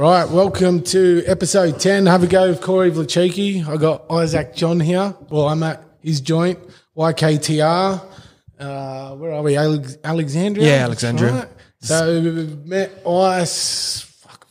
Right, welcome to episode 10. Have a go with Corey Vlaciky. I got Isaac John here. Well, I'm at his joint, YKTR. Uh, where are we? Alex- Alexandria? Yeah, Alexandria. Right. So, met Ice fuck,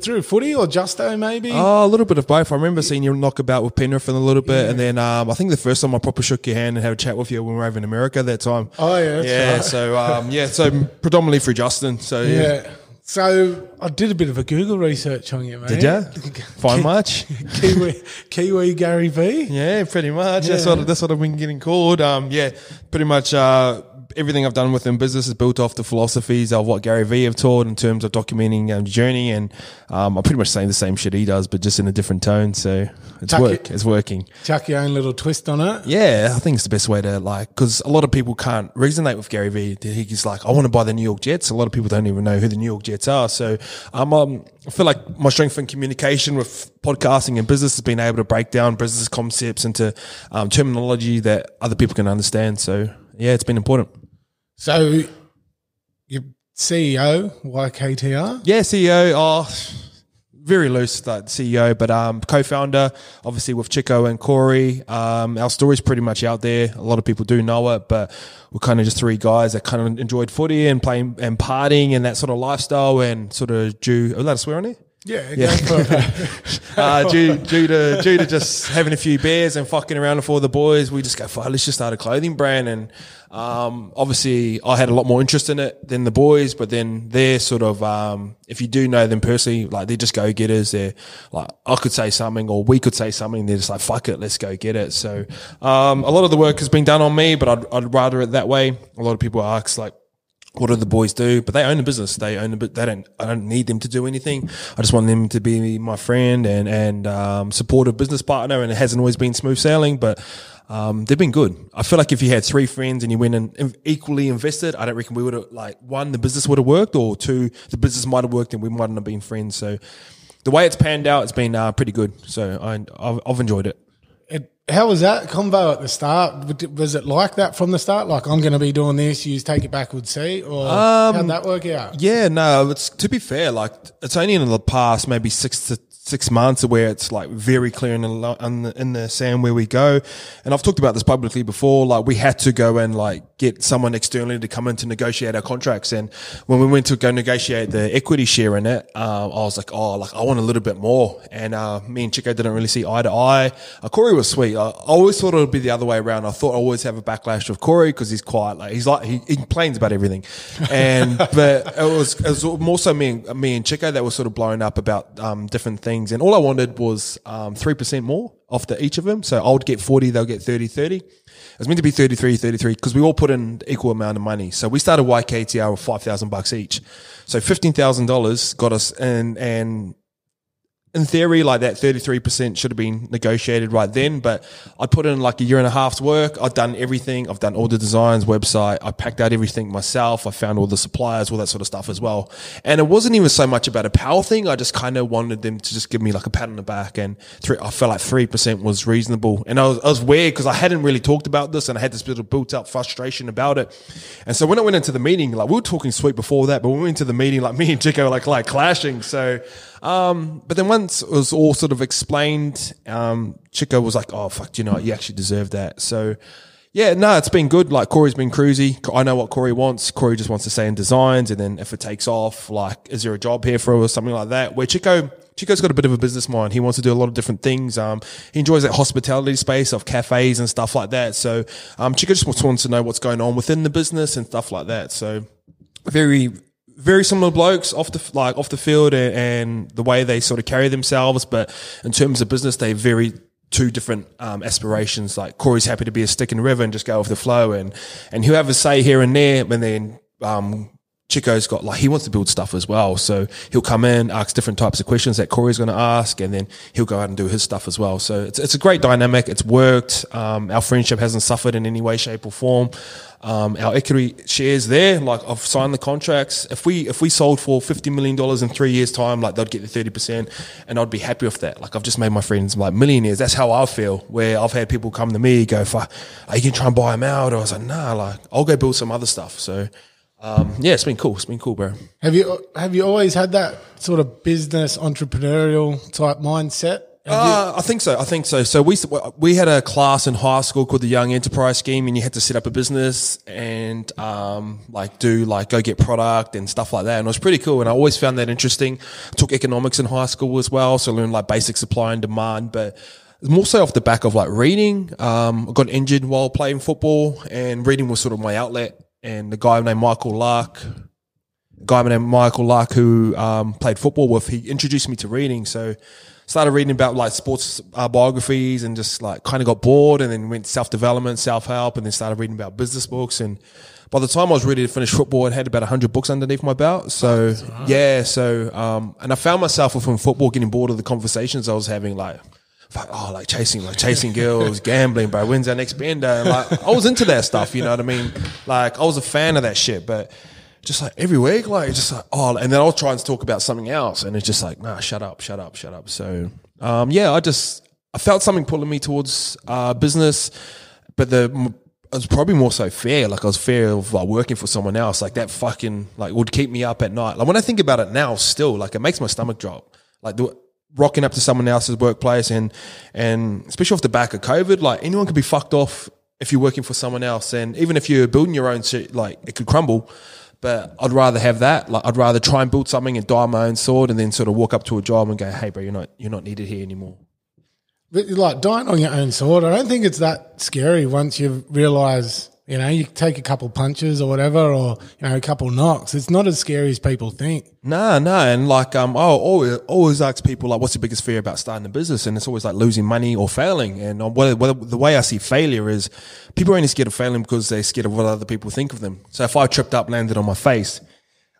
through footy or Justo, maybe? Oh, a little bit of both. I remember seeing you knock about with Penrith in a little bit, and then um, I think the first time I proper shook your hand and had a chat with you when we were over in America that time. Oh, yeah, that's yeah. right. So um, yeah, so predominantly through Justin. So yeah, yeah. So, I did a bit of a Google research on you, mate. did ya find much? Kiwi, Kiwi Gary V? Yeah, pretty much. That's what that's what I've been getting called. Um, yeah, pretty much. Uh, everything I've done within business is built off the philosophies of what Gary Vee have taught in terms of documenting um, journey, and um, I'm pretty much saying the same shit he does, but just in a different tone. So it's work. it- It's working. Chuck your own little twist on it. Yeah, I think it's the best way to like because a lot of people can't resonate with Gary Vee. He's like, I want to buy the New York Jets. A lot of people don't even know who the New York Jets are. So um, um, I feel like my strength in communication with podcasting and business has been able to break down business concepts into um, terminology that other people can understand. So yeah, it's been important. So, your CEO, YKTR? Yeah, CEO. Oh, very loose, like CEO, but um, co-founder, obviously with Chico and Corey. Um, our story's pretty much out there. A lot of people do know it, but we're kind of just three guys that kind of enjoyed footy and playing and partying and that sort of lifestyle and sort of due. Oh, let us swear on it. Yeah, Yeah. go for it. Uh, due, due to due to just having a few beers and fucking around with all the boys, we just go, "Fuck, let's just start a clothing brand." And um, obviously, I had a lot more interest in it than the boys, but then they're sort of, um, if you do know them personally, like they're just go getters. They're like, I could say something, or we could say something. They're just like, "Fuck it, let's go get it." So um, a lot of the work has been done on me, but I'd, I'd rather it that way. A lot of people ask like what do the boys do? But they own the business. They own the, bu- they don't, I don't need them to do anything. I just want them to be my friend and, and, um, supportive business partner. And it hasn't always been smooth sailing, but, um, they've been good. I feel like if you had three friends and you went and equally invested, I don't reckon we would have like one, the business would have worked or two, the business might have worked and we might not have been friends. So the way it's panned out, it's been, uh, pretty good. So I, I've, I've enjoyed it. How was that convo at the start? Was it like that from the start? Like, I'm going to be doing this, you take it backward seat? Or how'd um, that work out? Yeah, no, it's to be fair, like it's only in the past maybe six to six months where it's like very clear in the in the sand where we go. And I've talked about this publicly before. Like we had to go and like get someone externally to come in to negotiate our contracts. And when we went to go negotiate the equity share in it, uh, I was like, oh, like I want a little bit more. And uh, me and Chico didn't really see eye to eye. Uh, Corey was sweet. I, I always thought it would be the other way around. I thought I always have a backlash of Corey because he's quiet. Like he's like he, he complains about everything. And but it was it was more so me and me and Chico that were sort of blowing up about um, different things. And all I wanted was um, three percent more off the each of them. So I would get forty, they'll get 30, 30. It was meant to be 33, 33 because we all put in equal amount of money. So we started YKTR with five thousand bucks each. So fifteen thousand dollars got us and and in theory, like that 33% should have been negotiated right then, but I put in like a year and a half's work. I've done everything. I've done all the designs, website. I packed out everything myself. I found all the suppliers, all that sort of stuff as well. And it wasn't even so much about a power thing. I just kind of wanted them to just give me like a pat on the back. And three, I felt like 3% was reasonable. And I was, I was weird because I hadn't really talked about this and I had this of built up frustration about it. And so when I went into the meeting, like we were talking sweet before that, but when we went into the meeting, like me and Chico were like, like clashing. So, um, but then once it was all sort of explained, um, Chico was like, "Oh fuck, you know, you actually deserve that." So, yeah, no, it's been good. Like Corey's been cruisy. I know what Corey wants. Corey just wants to stay in designs, and then if it takes off, like, is there a job here for her or something like that? Where Chico. Chico's got a bit of a business mind. He wants to do a lot of different things. Um, he enjoys that hospitality space of cafes and stuff like that. So, um, Chico just wants to know what's going on within the business and stuff like that. So, very very similar blokes off the like off the field and, and the way they sort of carry themselves, but in terms of business, they very two different um, aspirations. Like Corey's happy to be a stick in the river and just go with the flow, and and whoever say here and there, and then um, Chico's got like he wants to build stuff as well, so he'll come in, ask different types of questions that Corey's going to ask, and then he'll go out and do his stuff as well. So it's it's a great dynamic. It's worked. Um, our friendship hasn't suffered in any way, shape, or form. Um, our equity shares there, like I've signed the contracts. If we if we sold for fifty million dollars in three years' time, like they'd get the thirty percent, and I'd be happy with that. Like I've just made my friends like millionaires. That's how I feel. Where I've had people come to me go, "Fuck, are you gonna try and buy them out?" Or I was like, "Nah, like I'll go build some other stuff." So um, yeah, it's been cool. It's been cool, bro. Have you have you always had that sort of business entrepreneurial type mindset? Uh, I think so. I think so. So we we had a class in high school called the Young Enterprise Scheme, and you had to set up a business and um, like do like go get product and stuff like that. And it was pretty cool. And I always found that interesting. took economics in high school as well, so I learned like basic supply and demand, but more so off the back of like reading. Um, I got injured while playing football, and reading was sort of my outlet. And the guy named Michael Lark, guy named Michael Lark, who um, played football with, he introduced me to reading. So started reading about like sports uh, biographies and just like kind of got bored and then went self development, self help, and then started reading about business books. And by the time I was ready to finish football, I had about hundred books underneath my belt. So yeah, so um, and I found myself within football getting bored of the conversations I was having, like. Oh, like chasing, like chasing girls, gambling, bro. When's our next bender? And like, I was into that stuff, you know what I mean? Like, I was a fan of that shit, but just like every week, like just like oh, and then I'll try and talk about something else, and it's just like nah, shut up, shut up, shut up. So um, yeah, I just I felt something pulling me towards uh, business, but the I was probably more so fair. Like I was fair of like working for someone else. Like that fucking like would keep me up at night. Like when I think about it now, still like it makes my stomach drop. Like the, rocking up to someone else's workplace and and especially off the back of COVID, like anyone could be fucked off if you're working for someone else. And even if you're building your own shit, like it could crumble. But I'd rather have that. Like I'd rather try and build something and die on my own sword, and then sort of walk up to a job and go, "Hey, bro, you're not you're not needed here anymore." But like dying on your own sword, I don't think it's that scary once you realise you know, you take a couple punches or whatever, or you know, a couple knocks. It's not as scary as people think. No, no, and like um, oh, always, always ask people like, what's your biggest fear about starting a business? And it's always like losing money or failing. And um, what, what, the way I see failure is, people are only scared of failing because they're scared of what other people think of them. So if I tripped up, landed on my face,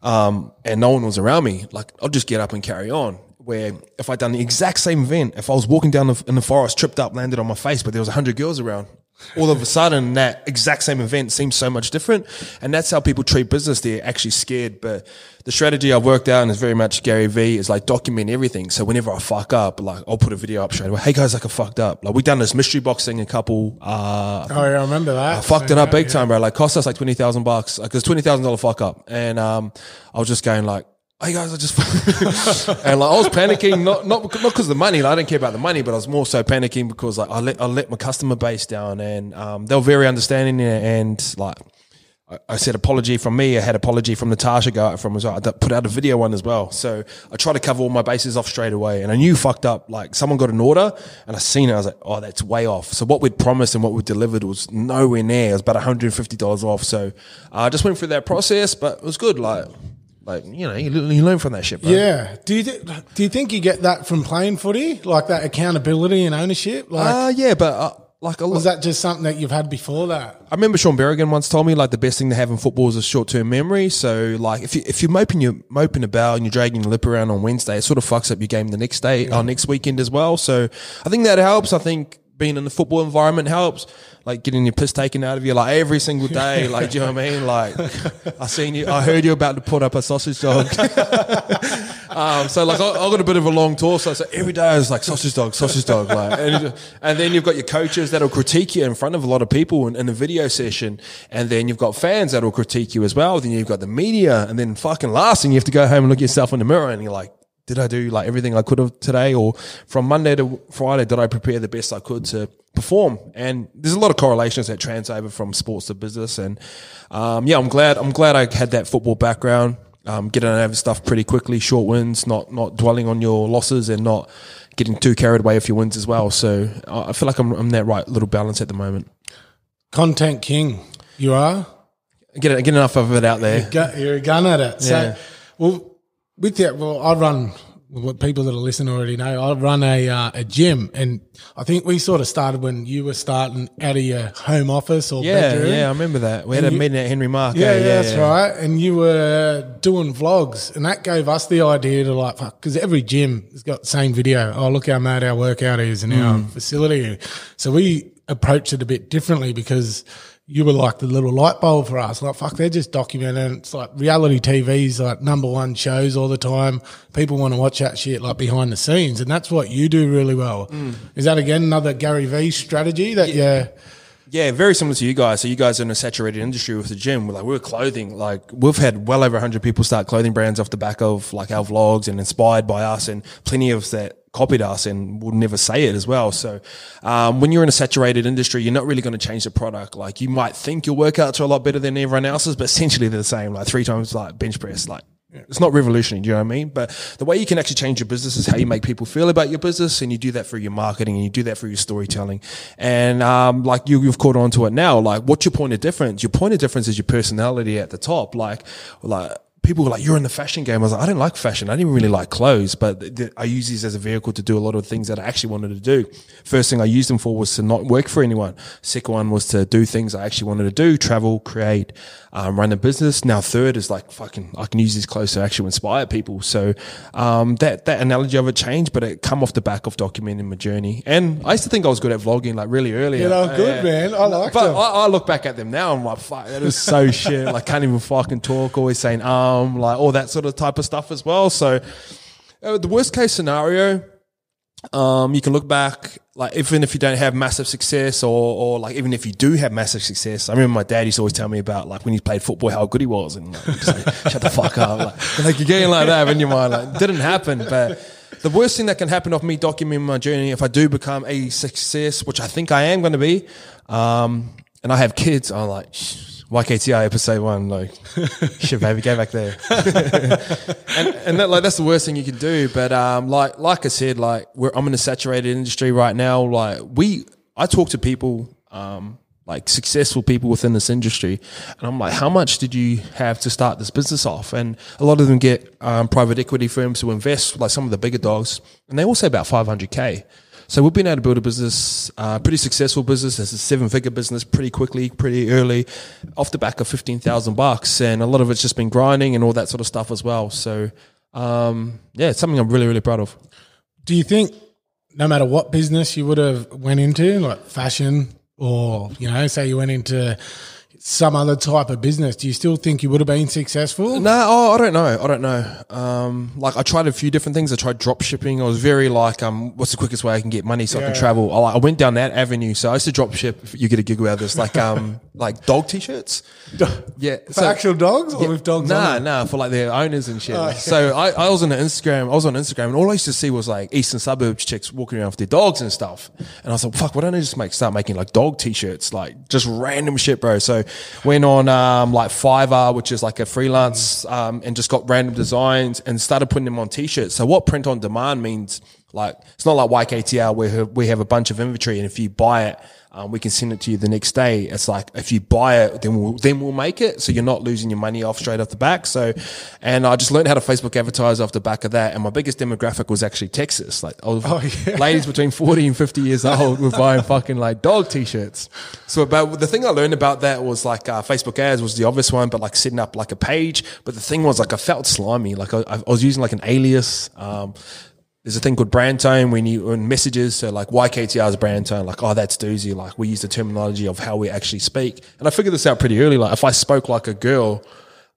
um, and no one was around me, like I'll just get up and carry on. Where if I'd done the exact same event, if I was walking down the, in the forest, tripped up, landed on my face, but there was a hundred girls around, all of a sudden that exact same event seems so much different. And that's how people treat business. They're actually scared. But the strategy I've worked out and is very much Gary V is like document everything. So whenever I fuck up, like I'll put a video up straight away. Hey guys, like I fucked up. Like we done this mystery boxing a couple, uh, oh yeah, I remember that. I fucked it up big yeah. time, bro. Like cost us like 20,000 bucks. Like it was $20,000 fuck up. And, um, I was just going like, hey guys, I just and like I was panicking, not not not because of the money. Like, I didn't care about the money, but I was more so panicking because like I let I let my customer base down, and um, they were very understanding and like. I, said apology from me. I had apology from Natasha go from as well. I put out a video one as well. So I tried to cover all my bases off straight away. And I knew fucked up. Like someone got an order and I seen it. I was like, oh, that's way off. So what we'd promised and what we delivered was nowhere near. It was about $150 off. So I just went through that process, but it was good. Like like you know, you, you learn from that shit, bro. Yeah. Do you th- do you think you get that from playing footy, like that accountability and ownership? Like, uh, yeah, but uh, like a was that just something that you've had before that? I remember Shaun Berrigan once told me like the best thing to have in football is a short term memory. So like if you if you're moping you moping about and you're dragging your lip around on Wednesday, it sort of fucks up your game the next day yeah. or next weekend as well. So I think that helps. I think being in the football environment helps like getting your piss taken out of you like every single day. Like, do you know what I mean? Like, I seen you, I heard you about to put up a sausage dog. um, so like, I, I, got a bit of a long torso. So every day I was like sausage dog, sausage dog. Like, and, and then you've got your coaches that'll critique you in front of a lot of people in, in a video session. And then you've got fans that'll critique you as well. Then you've got the media and then fucking last thing you have to go home and look yourself in the mirror and you're like, did I do like everything I could have today or from Monday to Friday, did I prepare the best I could to perform? And there's a lot of correlations that trans over from sports to business. And, um, yeah, I'm glad, I'm glad I had that football background, um, getting over stuff pretty quickly, short wins, not, not dwelling on your losses and not getting too carried away with your wins as well. So I feel like I'm, I'm that right little balance at the moment. Content king, you are? Get, get enough of it out there. You're a gun at it. So, yeah. well, with that, well, I run what people that are listening already know. I run a uh, a gym, and I think we sort of started when you were starting out of your home office or yeah, bedroom. yeah. I remember that. We had and a you, meeting at Henry Mark. Yeah, eh? yeah, yeah that's yeah. right. And you were doing vlogs, and that gave us the idea to like, because every gym has got the same video. Oh, look how mad our workout is in mm. our facility. So we approached it a bit differently because you were like the little light bulb for us. Like, fuck, they're just documenting. It's like reality TV's like number one shows all the time. People want to watch that shit like behind the scenes. And that's what you do really well. Mm. Is that again another Gary V strategy that yeah. you. Yeah, very similar to you guys. So you guys are in a saturated industry with the gym. We're like we're clothing. Like we've had well over hundred people start clothing brands off the back of like our vlogs and inspired by us, and plenty of that copied us and would never say it as well. So um, when you're in a saturated industry, you're not really going to change the product. Like you might think your workouts are a lot better than everyone else's, but essentially they're the same. Like three times like bench press, like it's not revolutionary, do you know what I mean? But the way you can actually change your business is how you make people feel about your business, and you do that through your marketing, and you do that through your storytelling. And um, like you, you've caught on to it now. Like, what's your point of difference? Your point of difference is your personality at the top. Like, like people were like, "You're in the fashion game." I was like, "I don't like fashion. I didn't really like clothes, but th- th- I use these as a vehicle to do a lot of things that I actually wanted to do." First thing I used them for was to not work for anyone. Second one was to do things I actually wanted to do: travel, create, um, run a business. Now third is like fucking, I can use these clothes to actually inspire people. So um, that that analogy of it changed, but it come off the back of documenting my journey. And I used to think I was good at vlogging, like really early. You know, good man. I like But them. I, I look back at them now. I'm like, fuck, that is so shit. Like, can't even fucking talk. Always saying um, like all that sort of type of stuff as well. So, uh, the worst case scenario, um, you can look back, like even if you don't have massive success, or or like even if you do have massive success. I remember my dad used to always tell me about like when he played football, how good he was, and like, like, shut the fuck up, like, like you're getting like that in your mind. Like, didn't happen, but. The worst thing that can happen of me documenting my journey, if I do become a success, which I think I am going to be, um, and I have kids, I'm like, "Shh, YKTR episode one, like, shit, baby, go back there. and and that, like that's the worst thing you can do. But um, like like I said, like we're, I'm in a saturated industry right now. Like we, I talk to people, um, like successful people within this industry, and I'm like, how much did you have to start this business off? And a lot of them get um, private equity firms to invest, like some of the bigger dogs, and they all say about 500k. So we've been able to build a business, uh, pretty successful business. It's a seven figure business pretty quickly, pretty early, off the back of 15,000 bucks. And a lot of it's just been grinding and all that sort of stuff as well. So, um, yeah, it's something I'm really, really proud of. Do you think no matter what business you would have went into, like fashion or, you know, say you went into some other type of business, do you still think you would have been successful? No, oh, I don't know. I don't know. Um, like I tried a few different things. I tried drop shipping. I was very like, um, what's the quickest way I can get money so I Yeah. can travel? I, I went down that avenue. So I used to drop ship. If You get a giggle out of this, like um, like dog t-shirts. Yeah, For actual dogs or with dogs Nah, nah, for like their owners and shit. Oh, yeah. So I, I was on Instagram. I was on Instagram, and all I used to see was like eastern suburbs chicks walking around with their dogs and stuff. And I was like, fuck, why don't I just make start making like dog t-shirts, like just random shit, bro. So went on um, like Fiverr, which is like a freelance, um, and just got random designs and started putting them on t-shirts. So what print on demand means, like it's not like YKTR where we have a bunch of inventory, and if you buy it. Um, we can send it to you the next day. It's like if you buy it, then we'll then we'll make it, so you're not losing your money off straight off the back. So, and I just learned how to Facebook advertise off the back of that. And my biggest demographic was actually Texas. Like, Oh, yeah. ladies between forty and fifty years old were buying fucking like dog t-shirts. So, but the thing I learned about that was like uh, Facebook ads was the obvious one, but like setting up like a page. But the thing was like I felt slimy. Like I, I was using like an alias. Um, there's a thing called brand tone when you in messages. So like YKTR's brand tone, like oh that's doozy. Like we use the terminology of how we actually speak, and I figured this out pretty early. Like if I spoke like a girl,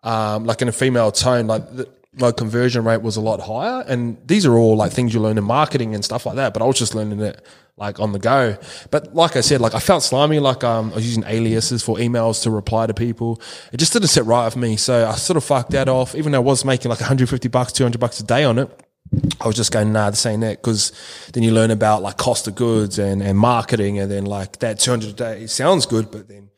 um, like in a female tone, like the, my conversion rate was a lot higher. And these are all like things you learn in marketing and stuff like that. But I was just learning it like on the go. But like I said, like I felt slimy. Like um, I was using aliases for emails to reply to people. It just didn't sit right with me. So I sort of fucked that off. Even though I was making like 150 bucks, 200 bucks a day on it. I was just going, nah, this ain't it. Cause then you learn about like cost of goods and, and marketing. And then like that 200 a day sounds good, but then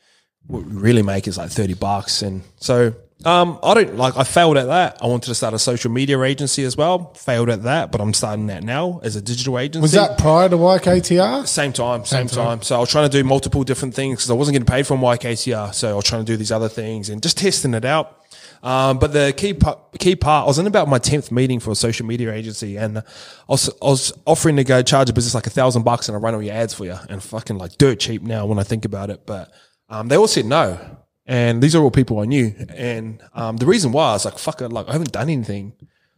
what we really make is like 30 bucks. And so, um, I don't like, I failed at that. I wanted to start a social media agency as well. Failed at that, but I'm starting that now as a digital agency. Was that prior to YKTR? Same time, same, Same time. time. So I was trying to do multiple different things because I wasn't getting paid from YKTR. So I was trying to do these other things and just testing it out. Um, but the key part, key part, I was in about my 10th meeting for a social media agency and I was, I was offering to go charge a business like a thousand bucks and I run all your ads for you and fucking like dirt cheap now when I think about it. But, um, they all said no. And these are all people I knew. And, um, the reason why I was like, fuck it, like I haven't done anything.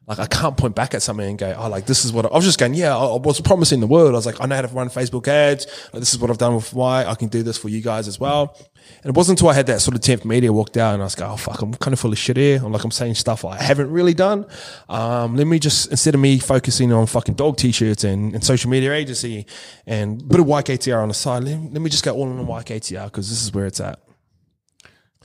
Like I can't point back at something and go, oh, like this is what I, I was just going. Yeah, I, I was promising the world. I was like, I know how to run Facebook ads. Like, this is what I've done with why I can do this for you guys as well. And it wasn't until I had that sort of tenth media walked out and I was like, oh fuck, I'm kind of full of shit here. I'm like, I'm saying stuff I haven't really done. Um, let me just instead of me focusing on fucking dog t-shirts and, and social media agency and a bit of YKTR on the side, let, let me just go all in on YKTR because this is where it's at.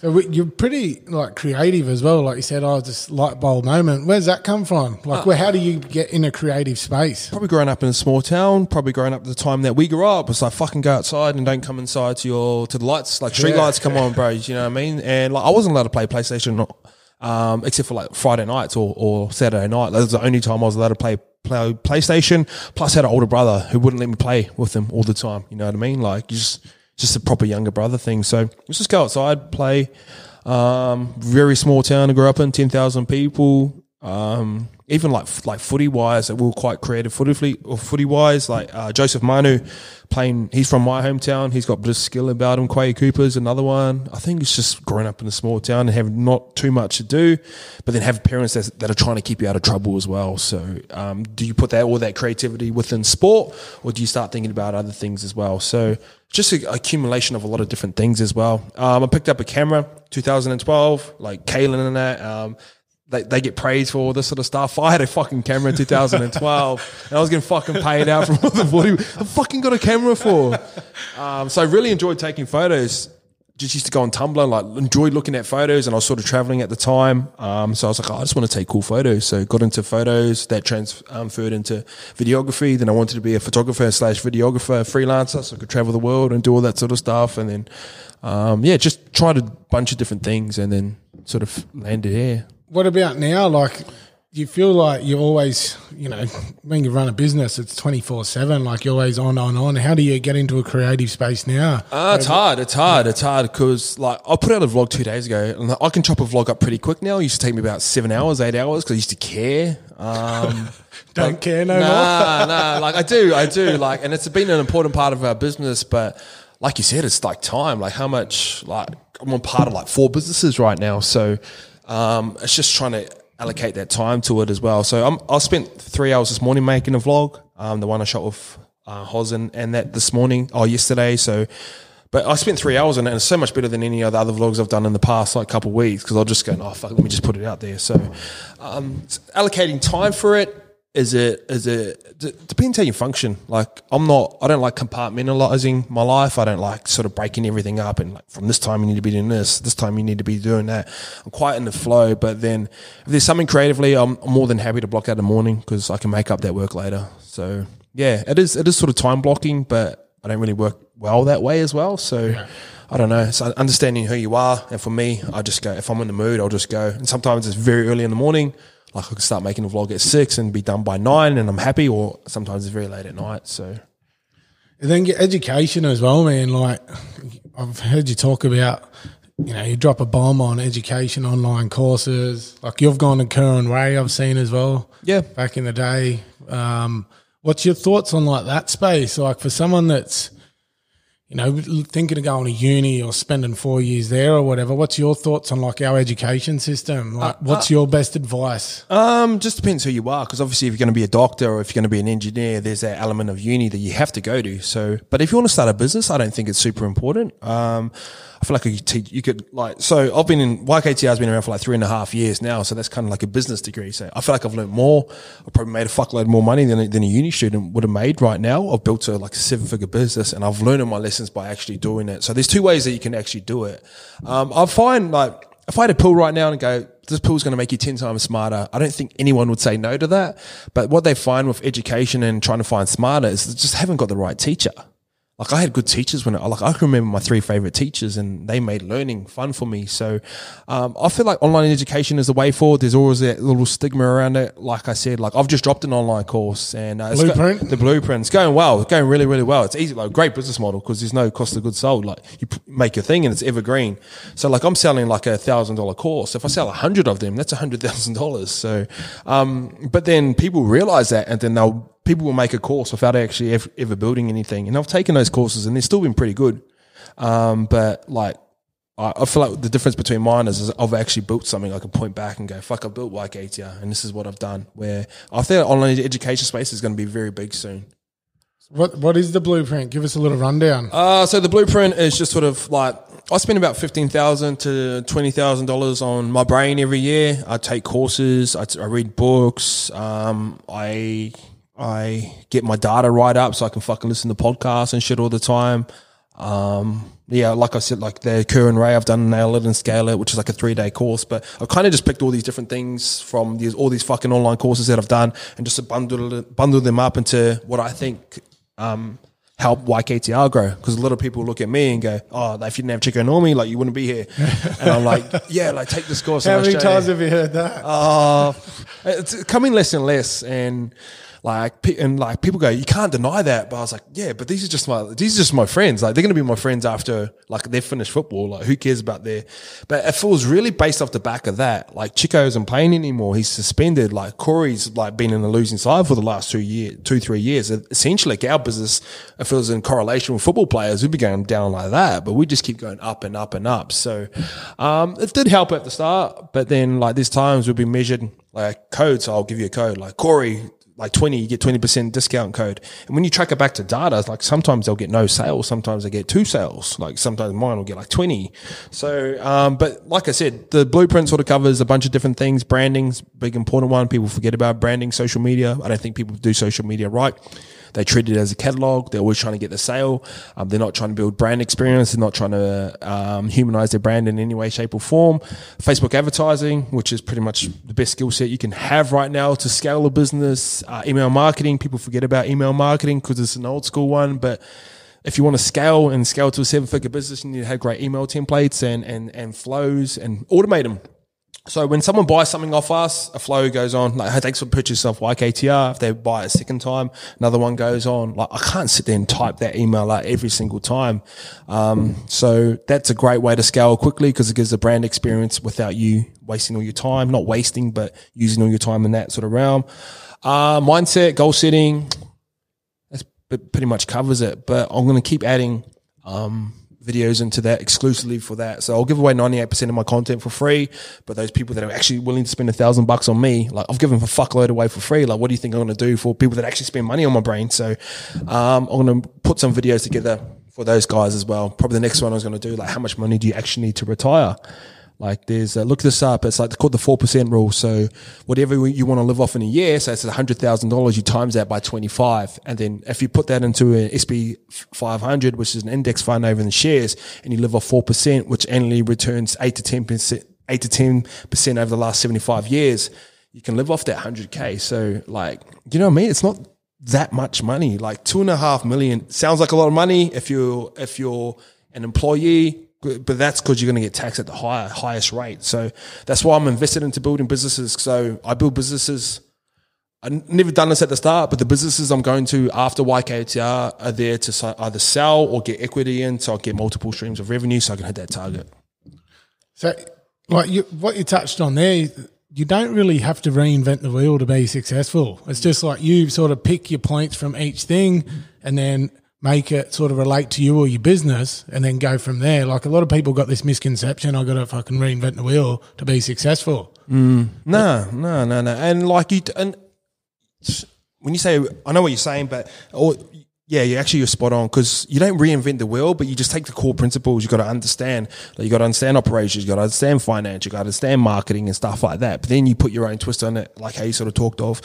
So we- you're pretty like creative as well, like you said. I Oh, this light bulb moment. Where's that come from? Like, where? How do you get in a creative space? Probably growing up in a small town, probably growing up at the time that we grew up, it's like fucking go outside and don't come inside to your to the lights, like street Yeah. lights come on, bro. You know what I mean? And like I wasn't allowed to play PlayStation, um, except for like Friday nights or, or Saturday night. That was the only time I was allowed to play play PlayStation. Plus, I had an older brother who wouldn't let me play with him all the time. You know what I mean? Like you just just a proper younger brother thing. So let's just go outside, play. Um, very small town to grow up in, ten thousand people. Um, even like like footy wise, we were quite creative footy or footy wise. Like uh, Joseph Manu playing, he's from my hometown. He's got a bit of skill about him. Quay Cooper's another one. I think it's just growing up in a small town and have not too much to do, but then have parents that, that are trying to keep you out of trouble as well. So, um, do you put that all that creativity within sport, or do you start thinking about other things as well? So, just a accumulation of a lot of different things as well. Um, I picked up a camera 2012, like Kalen and that. Um, they, they get praised for all this sort of stuff. I had a fucking camera in 2012 and I was getting fucking paid out from all the footy. I fucking got a camera for. Um, so I really enjoyed taking photos. Just used to go on Tumblr, like enjoyed looking at photos and I was sort of traveling at the time. Um, so I was like, oh, I just want to take cool photos. So got into photos that transferred into videography. Then I wanted to be a photographer slash videographer, freelancer, so I could travel the world and do all that sort of stuff. And then, um, yeah, just tried a bunch of different things and then sort of landed here. What about now? Like, you feel like you're always, you know, when you run a business, it's 24 7, like you're always on, on, on. How do you get into a creative space now? Uh, it's hard. It's hard. It's hard because like I put out a vlog two days ago, and I can chop a vlog up pretty quick now. It used to take me about seven hours, eight hours because I used to care. Um, Don't care no more. nah, nah. Like I do, I do. Like, and it's been an important part of our business. But like you said, it's like time. Like how much? Like I'm a part of like four businesses right now, so um, it's just trying to allocate that time to it as well. So I'm, I spent three hours this morning making a vlog. Um, the one I shot with uh, Hoz and, that this morning or yesterday. So. But I spent three hours on it, and it's so much better than any of the other vlogs I've done in the past, like couple of weeks, because I'll just go, oh fuck, let me just put it out there. So, um, allocating time for it is it is it d- depends how you function. Like I'm not, I don't like compartmentalizing my life. I don't like sort of breaking everything up and like from this time you need to be doing this, this time you need to be doing that. I'm quite in the flow, but then if there's something creatively, I'm, I'm more than happy to block out the morning because I can make up that work later. So yeah, it is it is sort of time blocking, but I don't really work well that way as well. So. I don't know. It's understanding who you are, and for me, I just go. If I'm in the mood, I'll just go. And sometimes it's very early in the morning. Like I can start making a vlog at six and be done by nine, and I'm happy. Or sometimes it's very late at night. So And then get education as well, man. Like, I've heard you talk about, you know, you drop a bomb on education, online courses. Like, you've gone to Curran Way, I've seen as well. Yeah. Back in the day. Um, what's your thoughts on like that space? Like, for someone that's, you know, thinking of going to uni or spending four years there or whatever, what's your thoughts on like our education system? Like, what's your best advice? Um, just depends who you are, because obviously, if you're going to be a doctor or if you're going to be an engineer, there's that element of uni that you have to go to. So, but if you want to start a business, I don't think it's super important. Um, I feel like you could teach, you could like, so I've been in YKTR has been around for like three and a half years now, so that's kind of like a business degree. So I feel like I've learned more. I've probably made a fuckload more money than a, than a uni student would have made right now. I've built a like a seven figure business, and I've learned my lessons by actually doing it. So there's two ways that you can actually do it. Um, I find like if I had a pill right now and go, this pill's going to make you 10 times smarter, I don't think anyone would say no to that. But what they find with education and trying to find smarter is they just haven't got the right teacher. Like I had good teachers when I, like I can remember my three favorite teachers and they made learning fun for me. So um, I feel like online education is the way forward. There's always that little stigma around it. Like I said, like I've just dropped an online course and uh, go- Blueprint? the blueprint's going well, it's going really, really well. It's easy, like great business model because there's no cost of goods sold. Like you p- make your thing and it's evergreen. So like I'm selling like a thousand dollar course. If I sell a hundred of them, that's a hundred thousand dollars. So, um, but then people realize that and then they'll, people will make a course without actually ever, ever building anything. And I've taken those courses and they've still been pretty good. Um, but like, I, I feel like the difference between mine is, is I've actually built something I can point back and go, fuck, I built YKTR and this is what I've done. Where I think online education space is going to be very big soon. What What is the blueprint? Give us a little rundown. Uh, so the blueprint is just sort of like I spend about fifteen thousand to twenty thousand dollars on my brain every year. I take courses, I, I read books, um, I I get my data right up so I can fucking listen to podcasts and shit all the time. Um, yeah, like I said, like the Kerr and Ray, I've done Nail It and Scale It, which is like a three day course. But I've kind of just picked all these different things from these all these fucking online courses that I've done and just bundle bundle them up into what I think um, help YKTR grow. Because a lot of people look at me and go, "Oh, if you didn't have Chico Normie, like you wouldn't be here." and I'm like, "Yeah, like take this course." How many I'll you." times have you heard that? Uh, it's coming less and less, and like and like people go, you can't deny that. But I was like, yeah, but these are just my these are just my friends. Like they're gonna be my friends after like they've finished football. Like who cares about their? But if it was really based off the back of that, like Chico isn't playing anymore. He's suspended. Like Corey's like been in the losing side for the last two year, two three years. Essentially, like our business, if it was in correlation with football players, we'd be going down like that. But we just keep going up and up and up. So um, it did help at the start, but then like there's times we've been measured like codes. I'll give you a code like Corey like 20, you get 20% discount code. And when you track it back to data, it's like sometimes they'll get no sales, sometimes they get two sales. Like sometimes mine will get like 20. So, um, but like I said, the blueprint sort of covers a bunch of different things. Branding's big important one. People forget about branding, social media. I don't think people do social media right. They treat it as a catalog. They're always trying to get the sale. Um, they're not trying to build brand experience. They're not trying to um, humanize their brand in any way, shape, or form. Facebook advertising, which is pretty much the best skill set you can have right now to scale a business. Uh, email marketing. People forget about email marketing because it's an old school one, but if you want to scale and scale to a seven figure business, you need to have great email templates and, and, and flows and automate them. So when someone buys something off us, a flow goes on. Like, hey, thanks for purchasing off YKTR. If they buy it a second time, another one goes on. Like, I can't sit there and type that email out every single time. Um, so that's a great way to scale quickly because it gives the brand experience without you wasting all your time. Not wasting, but using all your time in that sort of realm. Uh, mindset, goal setting. That's pretty much covers it. But I'm going to keep adding, um, videos into that exclusively for that. So I'll give away 98% of my content for free. But those people that are actually willing to spend a thousand bucks on me, like I've given a fuckload away for free. Like, what do you think I'm going to do for people that actually spend money on my brain? So, um, I'm going to put some videos together for those guys as well. Probably the next one I was going to do, like, how much money do you actually need to retire? Like there's, uh, look this up. It's like called the 4% rule. So whatever you want to live off in a year, so it's $100,000, you times that by 25. And then if you put that into an S&P 500, which is an index fund over in the shares, and you live off 4%, which annually returns 8 to 10%, 8 to 10% over the last 75 years, you can live off that 100K. So like, you know what I mean? It's not that much money. Like two and a half million sounds like a lot of money if you're, if you're an employee, but that's because you're going to get taxed at the higher, highest rate. So that's why I'm invested into building businesses. So I build businesses. I've never done this at the start, but the businesses I'm going to after YKTR are there to either sell or get equity in, so I get multiple streams of revenue, so I can hit that target. So, like you, what you touched on there, you don't really have to reinvent the wheel to be successful. It's just like you sort of pick your points from each thing and then make it sort of relate to you or your business and then go from there. Like a lot of people got this misconception I got to fucking reinvent the wheel to be successful. No, no, no, no. And like you, and when you say, I know what you're saying, but or yeah, you actually you're spot on because you don't reinvent the wheel, but you just take the core principles. You got to understand, like you got to understand operations, you got to understand finance, you got to understand marketing and stuff like that. But then you put your own twist on it, like how you sort of talked of.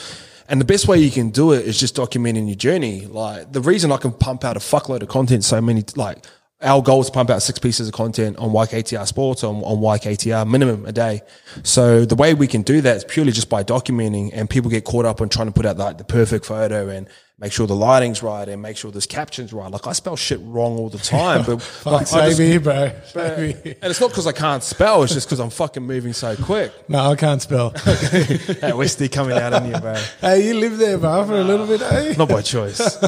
And the best way you can do it is just documenting your journey. Like the reason I can pump out a fuckload of content so many, like our goal is to pump out six pieces of content on YKTR Sports on, on YKTR minimum a day. So the way we can do that is purely just by documenting, and people get caught up on trying to put out like the perfect photo and make sure the lighting's right and make sure this caption's right. Like I spell shit wrong all the time, but like, save here, bro. Save here. and it's not because I can't spell; it's just because I'm fucking moving so quick. No, I can't spell. That Westie coming out in you, bro. hey, you live there, bro, for a little bit, eh? Not by choice.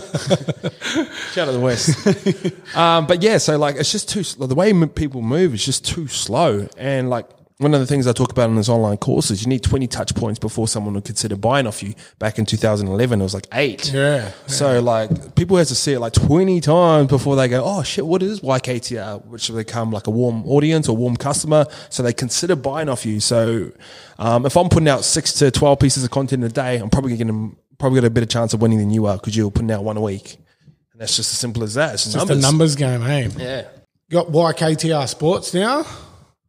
Shout out the West. Um, but yeah, so like it's just too the way m- people move is just too slow, and like one of the things I talk about in this online course is you need 20 touch points before someone would consider buying off you. Back in 2011, it was like eight. Yeah. So like people have to see it like 20 times before they go, oh shit, what is YKTR? Which will become like a warm audience or warm customer. So they consider buying off you. So um, if I'm putting out six to 12 pieces of content a day, I'm probably going to probably got a better chance of winning than you are because you're putting out one a week. And that's just as simple as that. It's just It's numbers. the numbers game, hey. Yeah. Got YKTR Sports now.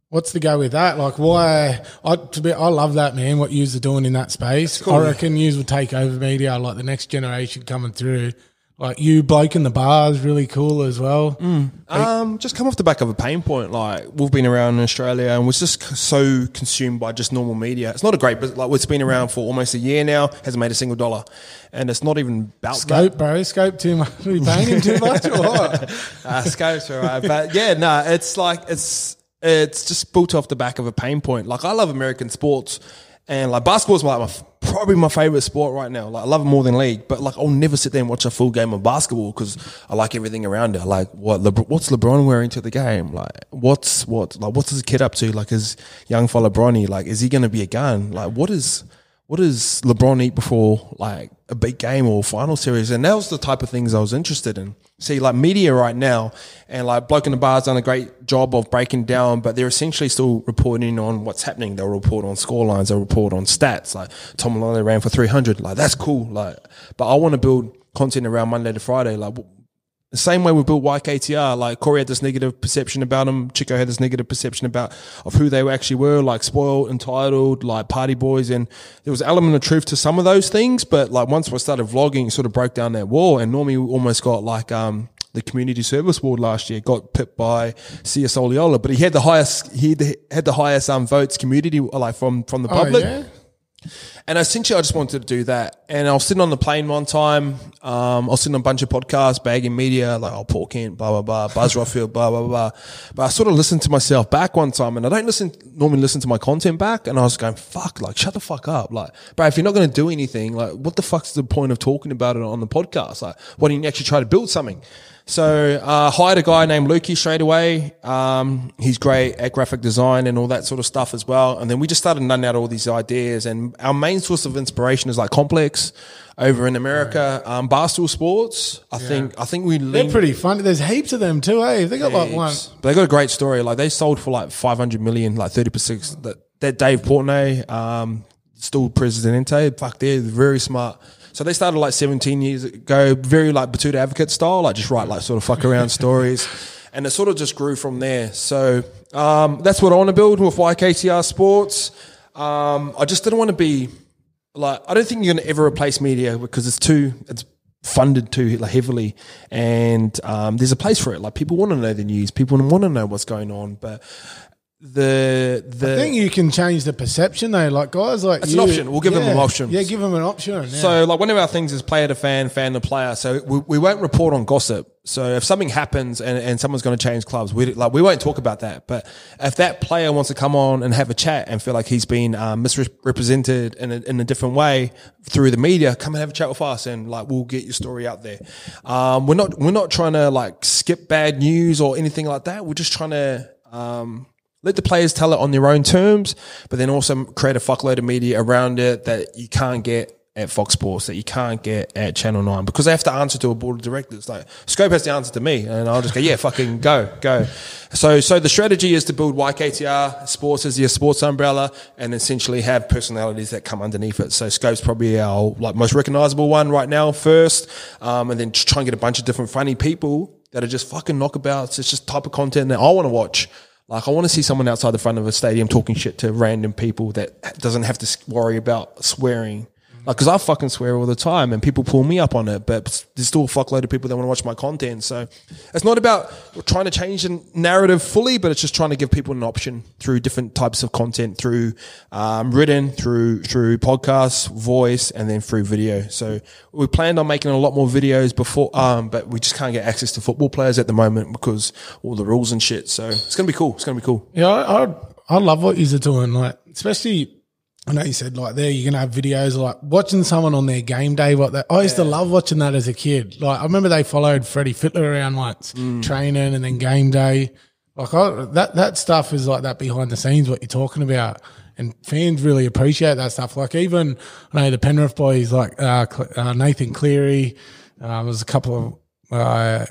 What's the go with that? Like, why? I to be, I love that man. What yous are doing in that space. cool. I reckon yous will take over media. Like the next generation coming through. Like you bloke in the bar is really cool as well. Um, just come off the back of a pain point. Like we've been around in Australia and we're just so consumed by just normal media. It's not a great, but like it's been around for almost a year now, hasn't made a single dollar, and it's not even about that. Scope, bro. Scope too much. Are we paying him too much or what? uh, scopes, all right. But yeah, no, it's like it's it's just built off the back of a pain point. Like I love American sports, and like basketball's like my, probably my favorite sport right now. Like I love it more than league, but like I'll never sit there and watch a full game of basketball because I like everything around it. Like what Lebr- what's LeBron wearing to the game? Like what's what like what's his kid up to? Like his young fella Bronny, like is he going to be a gun? Like what is what does LeBron eat before like a big game or final series? And that was the type of things I was interested in. See, like media right now, and like Bloke in the Bar's done a great job of breaking down, but they're essentially still reporting on what's happening. They'll report on scorelines, they'll report on stats. Like Tom Malone ran for 300. Like that's cool. Like, but I want to build content around Monday to Friday. Like, the same way we built YKTR, like Corey had this negative perception about him, Chico had this negative perception about of who they actually were, like spoiled, entitled, like party boys, and there was an element of truth to some of those things. But like once we started vlogging, it sort of broke down that wall, and Normie almost got like um the community service award last year, got pipped by CS Oliola, but he had the highest he had the, had the highest um votes community like from from the Oh, public. yeah? And essentially, I just wanted to do that. And I was sitting on the plane one time. Um, I was sitting on a bunch of podcasts, bagging media, like, oh, Paul Kent, blah, blah, blah, Buzz Rothfield, blah, blah, blah. But I sort of listened to myself back one time and I don't listen, normally listen to my content back. And I was going, fuck, like, shut the fuck up. Like, bro, if you're not going to do anything, like, what the fuck's the point of talking about it on the podcast? Like, why don't you actually try to build something? So uh, hired a guy named Lukey straight away. Um, he's great at graphic design and all that sort of stuff as well. And then we just started nutting out all these ideas. And our main source of inspiration is like Complex over in America. Um, Barstool Sports. I think I think we They're pretty funny. There's heaps of them too, eh? They got like one. But they got a great story. Like they sold for like 500 million, like 30 percent. That that Dave Portnoy, um, still Presidente. Fuck, they're very smart. So they started like 17 years ago, very like Batuta Advocate style, like just write like sort of fuck around stories. And it sort of just grew from there. So um, that's what I want to build with YKTR Sports. Um, I just didn't want to be like I don't think you're going to ever replace media because it's too it's funded too like, heavily, and um, there's a place for it. Like people want to know the news, people want to know what's going on, but the the I think you can change the perception though. Like guys like It's you, an option. We'll give them an yeah, option. Yeah, give them an option. Yeah. So, like, one of our things is player to fan, fan to player. So, we, we won't report on gossip. So, if something happens and, and someone's going to change clubs, we like we won't talk about that. But if that player wants to come on and have a chat and feel like he's been um, misrepresented in a, in a different way through the media, come and have a chat with us, and like we'll get your story out there. Um, we're not we're not trying to like skip bad news or anything like that. We're just trying to. Um, let the players tell it on their own terms, but then also create a fuckload of media around it that you can't get at Fox Sports, that you can't get at Channel 9 because they have to answer to a board of directors. Like Scope has the answer to me and I'll just go, yeah, fucking go, go. So, so the strategy is to build YKTR Sports as your sports umbrella and essentially have personalities that come underneath it. So Scope's probably our like most recognizable one right now first. Um, and then try and get a bunch of different funny people that are just fucking knockabouts. It's just type of content that I want to watch. Like I want to see someone outside the front of a stadium talking shit to random people that doesn't have to worry about swearing. Like, cause I fucking swear all the time and people pull me up on it, but there's still a fuckload of people that want to watch my content. So it's not about trying to change the narrative fully, but it's just trying to give people an option through different types of content, through um, written, through through podcasts, voice, and then through video. So we planned on making a lot more videos before, um, but we just can't get access to football players at the moment because all the rules and shit. So it's gonna be cool. It's gonna be cool. Yeah, I, I I love what you're doing. Like, especially, I know you said like there you're gonna have videos like watching someone on their game day. What that I used to love watching that as a kid. Like I remember they followed Freddie Fittler around once, Mm. training and then game day. Like I, that that stuff is like that behind the scenes what you're talking about, and fans really appreciate that stuff. Like even I know the Penrith boys, like uh, uh, Nathan Cleary, uh, was a couple of. Uh,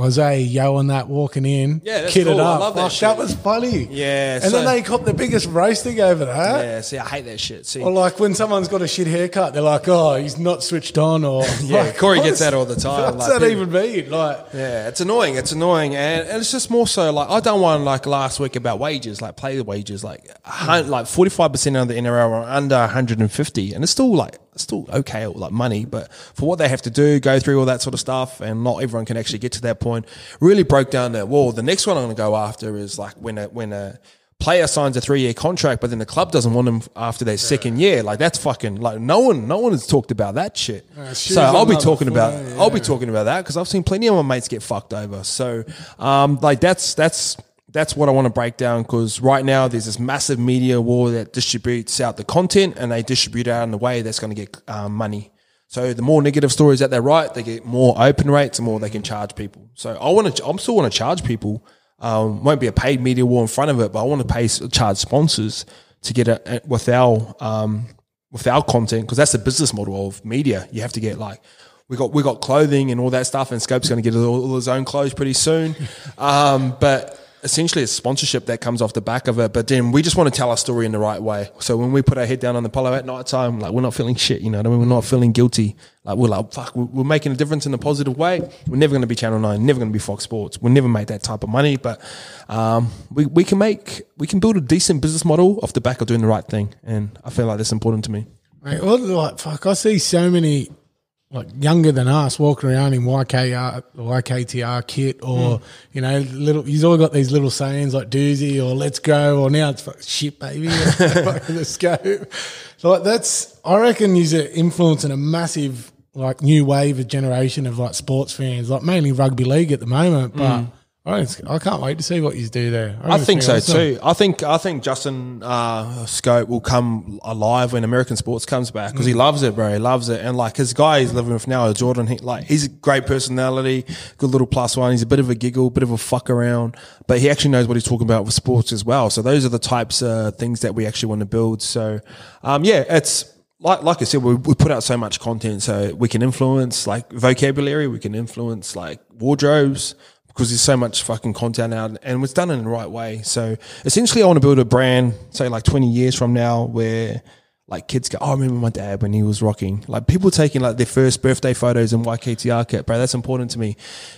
Jose Yo on that walking in, Yeah, that's kitted cool. I up. love that shit. that was funny. Yeah, and so- then they cop the biggest roasting over that. Yeah, see, I hate that shit. See, Or like when someone's got a shit haircut, they're like, "Oh, he's not switched on." Or Yeah, like, Corey what gets is- that all the time, What's like, that even mean? Like, Yeah, it's annoying. It's annoying, and, and it's just more so like I done one like last week about wages, like player wages, like a hun- like forty five percent of the NRL are under one hundred and fifty, and it's still like still okay, like money, but for what they have to do, go through all that sort of stuff, and not everyone can actually get to that point. Really broke down that wall. The next one I'm going to go after is like when a when a player signs a three year contract, but then the club doesn't want him after their second year. Like that's fucking like no one no one has talked about that shit. shoes so I'll be talking about yeah. I'll be talking about that because I've seen plenty of my mates get fucked over. So, um, like that's that's that's what I want to break down because right now there's this massive media war that distributes out the content and they distribute out in a way that's going to get um, money. So the more negative stories that they write, they get more open rates, the more they can charge people. So I want to, I'm still want to charge people. Um, won't be a paid media war in front of it, but I want to pay charge sponsors to get it with our um, with our content because that's the business model of media. You have to get like we got we got clothing and all that stuff, and Scope's going to get all, all his own clothes pretty soon. Um, but essentially, it's sponsorship that comes off the back of it. But then we just want to tell our story in the right way. So when we put our head down on the pillow at night time, like we're not feeling shit, you know, I mean? we're not feeling guilty. Like we're like, fuck, we're, making a difference in a positive way. We're never going to be Channel Nine, never going to be Fox Sports. We'll never make that type of money, but um, we we can make we can build a decent business model off the back of doing the right thing, and I feel like that's important to me. well, like fuck, I see so many like younger than us walking around in YKR, YKTR kit, or Hmm. you know, little. You've all got these little sayings like "doozy" or "let's go," or now it's fuck, "shit, baby," let's go. Like that's, I reckon, you're influencing a massive like new wave of generation of like sports fans, like mainly rugby league at the moment, but. I, I can't wait to see what you do there. Hmm. I think so too. I think I think Justin uh, Scope will come alive when American sports comes back because he loves it, bro. He loves it, and like his guy he's living with now, Jordan. He, like he's a great personality, good little plus one. He's a bit of a giggle, bit of a fuck around, but he actually knows what he's talking about with sports as well. So those are the types of things that we actually want to build. So um, yeah, it's like like I said, we, we put out so much content, so we can influence like vocabulary, we can influence like wardrobes because there's so much fucking content out, and it's done in the right way. So essentially, I want to build a brand, say like 20 years from now, where like kids go, oh, I remember my dad when he was rocking. Like people taking like their first birthday photos in YKTR kit, bro. That's important to me,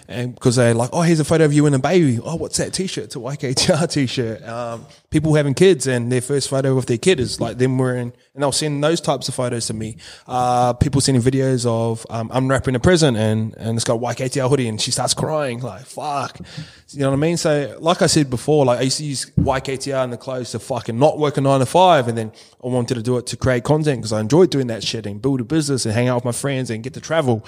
and because they're like, oh, here's a photo of you and a baby. Oh, what's that T-shirt? It's a YKTR T-shirt. Um, people having kids and their first photo of their kid is like them wearing, and they'll send those types of photos to me. Uh, people sending videos of um, unwrapping a present and and it's got YKTR hoodie and she starts crying like fuck. You know what I mean? So like I said before, like I used to use YKTR in the clothes to fucking not work a nine to five, and then I wanted to do it to create content because I enjoyed doing that shit and build a business and hang out with my friends and get to travel.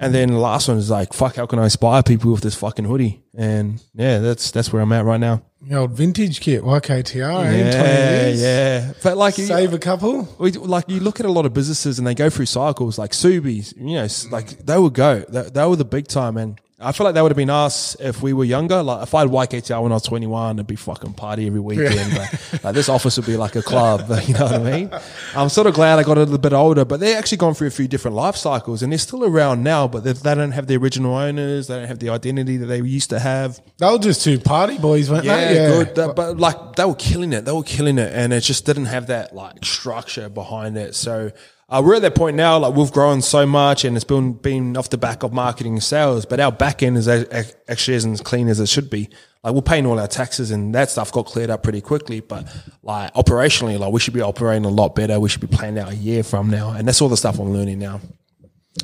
And then the last one is like, fuck, how can I inspire people with this fucking hoodie? And yeah, that's that's where I'm at right now. The old vintage kit, YKTR, eh? 20 Yeah, yeah. But like, you- Save a couple. we, like you look at a lot of businesses and they go through cycles like Subies, you know, like they would go, they, they were the big time. And I feel like that would have been us if we were younger. Like if I had YKTR when I was 21, it'd be fucking party every weekend. but, like, this office would be like a club, you know what I mean? I'm sort of glad I got a little bit older, but they're actually gone through a few different life cycles and they're still around now, but they, they don't have the original owners. They don't have the identity that they used to have. They were just two party boys, weren't they? Yeah, good. But like they were killing it. They were killing it, and it just didn't have that like structure behind it. So uh, we're at that point now. Like we've grown so much, and it's been been off the back of marketing and sales. But our back end is a- a- actually isn't as clean as it should be. Like we're paying all our taxes, and that stuff got cleared up pretty quickly. But like operationally, like we should be operating a lot better. We should be planning out a year from now, and that's all the stuff I'm learning now.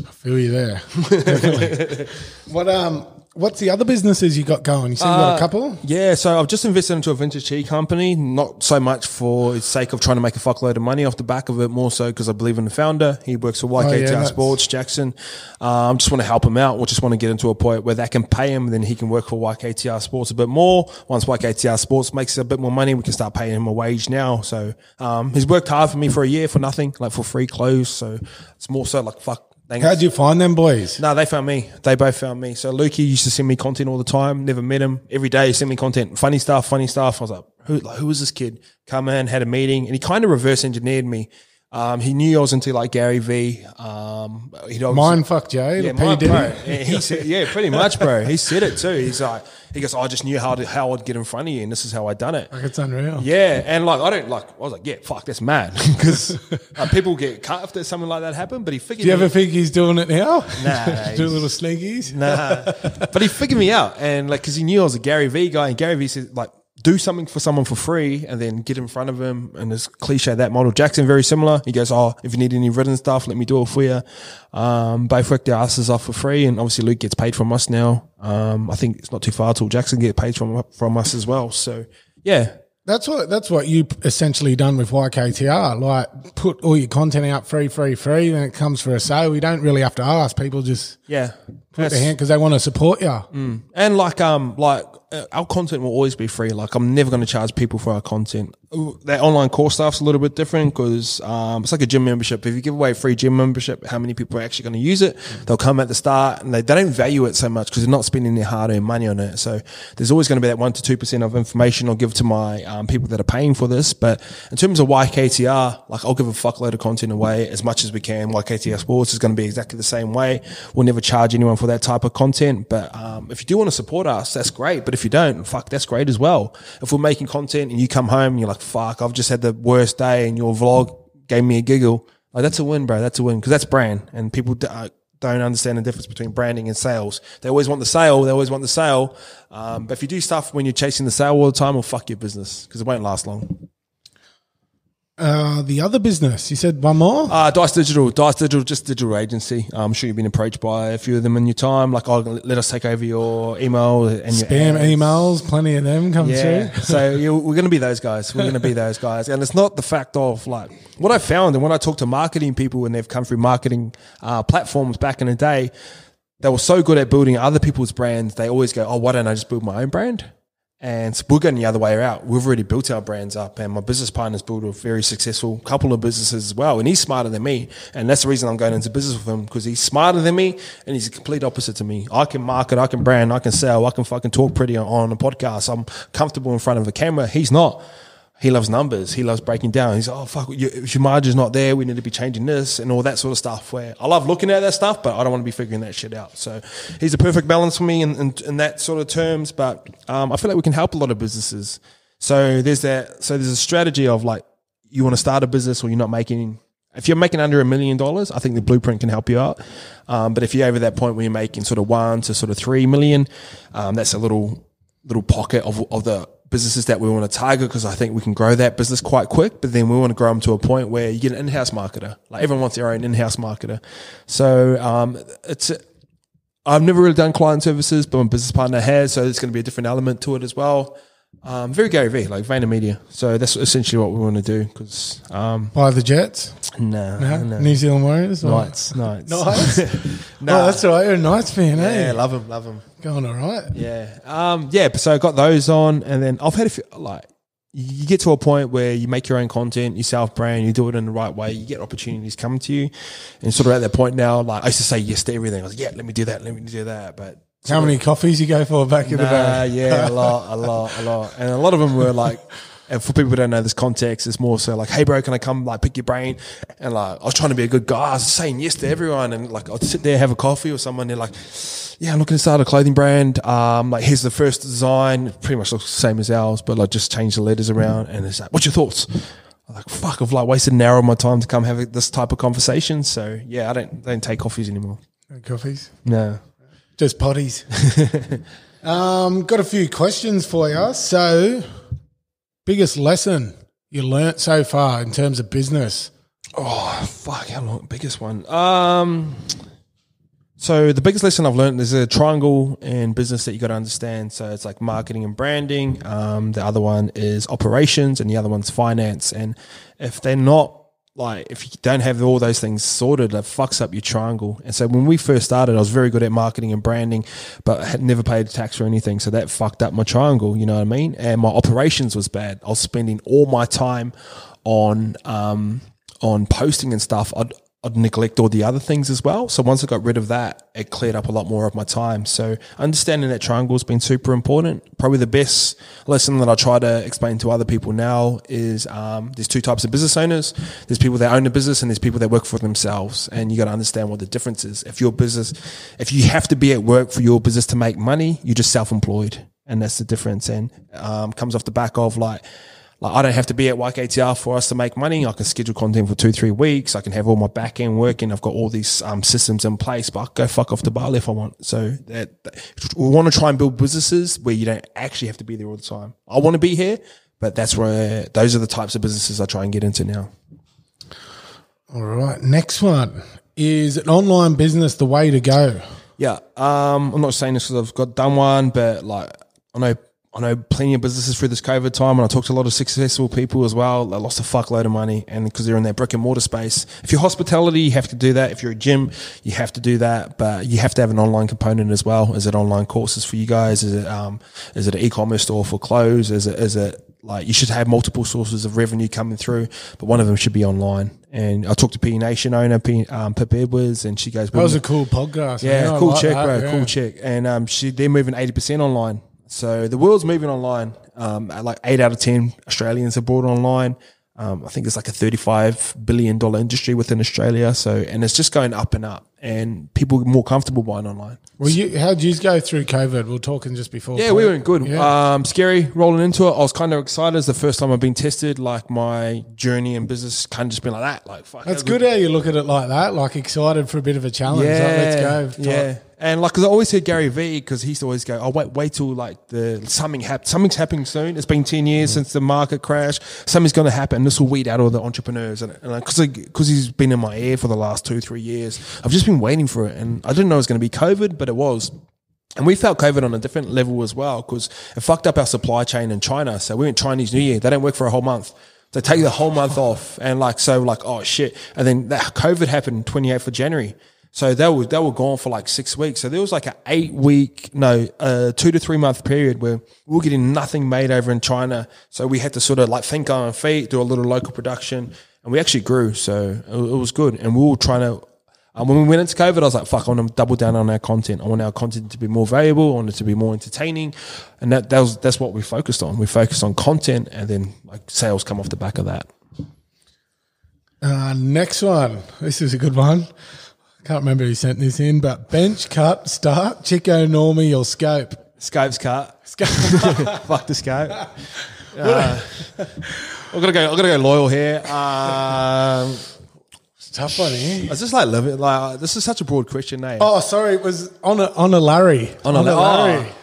I feel you there. Definitely. what um what's the other businesses you got going? You said you Uh, got a couple? Yeah, so I've just invested into a vintage tea company, not so much for its sake of trying to make a fuckload of money off the back of it, more so because I believe in the founder. He works for YKTR Oh, yeah, that's- Sports, Jackson. Um, just want to help him out. We just want to get into a point where that can pay him, then he can work for YKTR Sports a bit more. Once YKTR Sports makes a bit more money, we can start paying him a wage now. So um, he's worked hard for me for a year for nothing, like for free clothes. So it's more so like fuck Thanks. How'd you find them boys? No, they found me. They both found me. So Lukey used to send me content all the time. Never met him. Every day he sent me content, funny stuff, funny stuff. I was like, who, like, who was this kid? Come in, had a meeting, and he kind of reverse engineered me. Um, he knew I was into like Gary V. Um, he'd Mind fuck Jay, yeah, the my, Diddy. bro. Yeah, he said, yeah, pretty much, bro. He said it too. He's like, he goes, I just knew how to, how I'd get in front of you, and this is how I done it. Like it's unreal. Yeah, and like I don't like. I was like, yeah, fuck, that's mad because uh, people get cut if there's something like that happened. But he figured. Do you me- ever think he's doing it now? Nah, Do he's- little sneakies. Nah, but he figured me out, and like, because he knew I was a Gary V guy, and Gary V said like, do something for someone for free, and then get in front of him. And it's cliche that model. Jackson very similar. He goes, oh, if you need any written stuff, let me do it for you. Um, both work their asses off for free, and obviously Luke gets paid from us now. Um, I think it's not too far till Jackson get paid from from us as well. So yeah, That's what that's what you essentially done with YKTR. Like put all your content out free, free, free. Then it comes for a sale. We don't really have to ask. People just yeah. put their hand because they want to support you. And like um like Uh, our content will always be free. Like I'm never going to charge people for our content. That online course stuff's a little bit different because um, it's like a gym membership. If you give away a free gym membership, how many people are actually going to use it? They'll come at the start and they, they don't value it so much because they're not spending their hard earned money on it. So there's always going to be that one to two percent of information I'll give to my um, people that are paying for this. But in terms of YKTR, like I'll give a fuckload of content away as much as we can. YKTR Sports is going to be exactly the same way. We'll never charge anyone for that type of content. But um, if you do want to support us, that's great. But if you don't, fuck, that's great as well. If we're making content and you come home and you're like, fuck, I've just had the worst day and your vlog gave me a giggle, like that's a win, bro. That's a win because that's brand and people. d- uh, don't understand the difference between branding and sales. They always want the sale. They always want the sale. Um, but if you do stuff when you're chasing the sale all the time, well, fuck your business because it won't last long. Uh, the other business, you said one more. Uh, Dice Digital, Dice Digital, just digital agency. I'm sure you've been approached by a few of them in your time. Like, oh, let us take over your email and your Spam ads. emails, plenty of them come Yeah. through. so you we're going to be those guys. We're going to be those guys. And it's not the fact of like what I found. And when I talk to marketing people when they've come through marketing uh, platforms back in the day, they were so good at building other people's brands. They always go, oh, why don't I just build my own brand? And we're going the other way out. We've already built our brands up, and my business partner's built a very successful couple of businesses as well. And he's smarter than me, and that's the reason I'm going into business with him because he's smarter than me, and he's the complete opposite to me. I can market, I can brand, I can sell, I can fucking talk pretty on a podcast. I'm comfortable in front of a camera. He's not. He loves numbers. He loves breaking down. He's oh fuck, you, if your margin's not there, we need to be changing this and all that sort of stuff. Where I love looking at that stuff, but I don't want to be figuring that shit out. So he's a perfect balance for me in, in, in that sort of terms. But um, I feel like we can help a lot of businesses. So there's that. So there's a strategy of like you want to start a business or you're not making. If you're making under a million dollars, I think the blueprint can help you out. Um, but if you're over that point where you're making sort of one to sort of three million, um, that's a little little pocket of, of the businesses that we want to target because I think we can grow that business quite quick. But then we want to grow them to a point where you get an in-house marketer. Like everyone wants their own in-house marketer. So um, it's I've never really done client services, but my business partner has, so there's going to be a different element to it as well. Um, very Gary V, like Vayner Media. So that's essentially what we want to do because um, By the Jets, no, no? no. New Zealand Warriors, or- Knights, Knights. Knights? Nah. Oh, that's all right. You're a Knights fan, eh? Yeah, love them, love them. Going all right. Yeah. Um, yeah. So I got those on, and then I've had a few, like, you get to a point where you make your own content, you self brand, you do it in the right way, you get opportunities coming to you. And sort of at that point now, like, I used to say yes to everything. I was like, yeah, let me do that, let me do that. But How many coffees you go for back in the Nah, day? yeah, a lot, a lot, a lot. And a lot of them were like, and for people who don't know this context, it's more so like, hey, bro, can I come like pick your brain? And like, I was trying to be a good guy. I was saying yes to everyone. And like, I'd sit there, have a coffee or someone. They're like, yeah, I'm looking to start a clothing brand. Um, like, here's the first design. Pretty much looks the same as ours, but like, just change the letters around. And it's like, what's your thoughts? I'm like, fuck, I've like wasted an hour of my time to come have this type of conversation. So yeah, I don't, don't take coffees anymore. Coffees. No. Just potties. um, got a few questions for you. So, biggest lesson you learnt so far in terms of business? Oh fuck! How long? Biggest one. Um. So the biggest lesson I've learned is a triangle in business that you got to understand. So it's like marketing and branding. Um, the other one is operations, and the other one's finance. And if they're not like, if you don't have all those things sorted, it fucks up your triangle. And so when we first started, I was very good at marketing and branding, but had never paid tax or anything. So that fucked up my triangle. You know what I mean? And my operations was bad. I was spending all my time on um, on posting and stuff. I'd I'd neglect all the other things as well. So once I got rid of that, it cleared up a lot more of my time. So understanding that triangle has been super important. Probably the best lesson that I try to explain to other people now is um, there's two types of business owners. There's people that own a business and there's people that work for themselves. And you got to understand what the difference is. If your business, if you have to be at work for your business to make money, you're just self-employed. And that's the difference. And um, comes off the back of like, like I don't have to be at YKTR for us to make money. I can schedule content for two, three weeks. I can have all my back end working. I've got all these um, systems in place, but I can go fuck off to Bali if I want. So that, that- we want to try and build businesses where you don't actually have to be there all the time. I want to be here, but that's where those are the types of businesses I try and get into now. All right. Next one is an online business the way to go? Yeah, um, I'm not saying this because I've got done one, but like I know I know plenty of businesses through this COVID time, and I talked to a lot of successful people as well. They lost a fuckload of money, and because they're in that brick and mortar space. If you're hospitality, you have to do that. If you're a gym, you have to do that. But you have to have an online component as well. Is it online courses for you guys? Is it um, is it an e-commerce store for clothes? Is it is it like you should have multiple sources of revenue coming through, but one of them should be online. And I talked to P.E Nation owner, P, um, Pip Edwards, and she goes, That was a cool podcast. yeah, man. Cool like chick, that, bro. yeah. Cool check." And um, she they're moving eighty percent online. So the world's moving online. Um, like eight out of ten Australians are bought online. Um, I think it's like a thirty-five billion dollar industry within Australia. So and it's just going up and up, and people are more comfortable buying online. Well, you, how'd you go through COVID? We are talking just before. Yeah, we went good. Yeah. Um, scary rolling into it. I was kind of excited. It's the first time I've been tested. Like my journey in business kind of just been like that. Like fuck, That's good how you look at it like that, like excited for a bit of a challenge. like, let's go. Yeah. And like, cause I always hear Gary Vee because he's always go, "Oh, wait, wait till like the something hap- something's happening soon. It's been ten years mm-hmm. since the market crash. Something's going to happen. This will weed out all the entrepreneurs." And because because he's been in my ear for the last two three years, I've just been waiting for it, and I didn't know it was going to be COVID, but it was. And we felt COVID on a different level as well because it fucked up our supply chain in China. So we went Chinese New Year. They don't work for a whole month. They take the whole month off. And like, so like, oh shit. And then that COVID happened 28th of January. So they were, they were gone for like six weeks. So there was like an eight week, no, uh, two to three month period where we were getting nothing made over in China. So we had to sort of like think on our feet, do a little local production and we actually grew. So it, it was good. And we were trying to, um, when we went into COVID, I was like, fuck, I want to double down on our content. I want our content to be more valuable. I want it to be more entertaining. And that, that was, that's what we focused on. We focused on content and then like sales come off the back of that. Uh, next one. This is a good one. Can't remember who sent this in, but bench cut, start, Chico, Normie, or scope. Scope's cut. Scope. fuck the scope. Uh, I'm gonna go. I'm gonna go loyal here. Um, It's a tough one here. I just like love it. Like this is such a broad question, eh? Oh, sorry, it was on a on a Larry. On a- Larry. oh.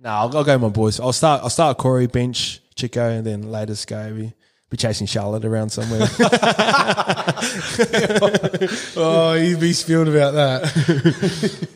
No, I'll, I'll go with my boys. I'll start. I'll start Corey, bench, Chico, and then later Scobie. Be chasing Charlotte around somewhere. Oh, you'd be spilled about that.